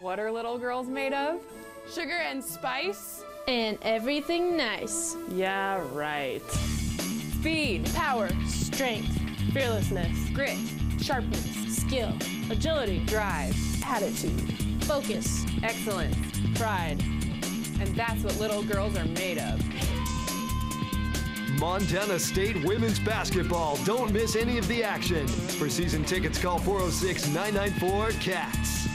What are little girls made of? Sugar and spice? And everything nice. Yeah, right. Speed, Power, strength, fearlessness, grit, sharpness, skill, agility, drive, attitude, focus, excellence, pride. and that's what little girls are made of. Montana State women's basketball. Don't miss any of the action. For season tickets, call 406 994 CATS.